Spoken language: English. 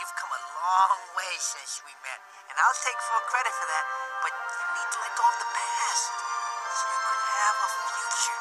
You've come a long way since we met, and I'll take full credit for that, but you need to let go of the past so you could have a future.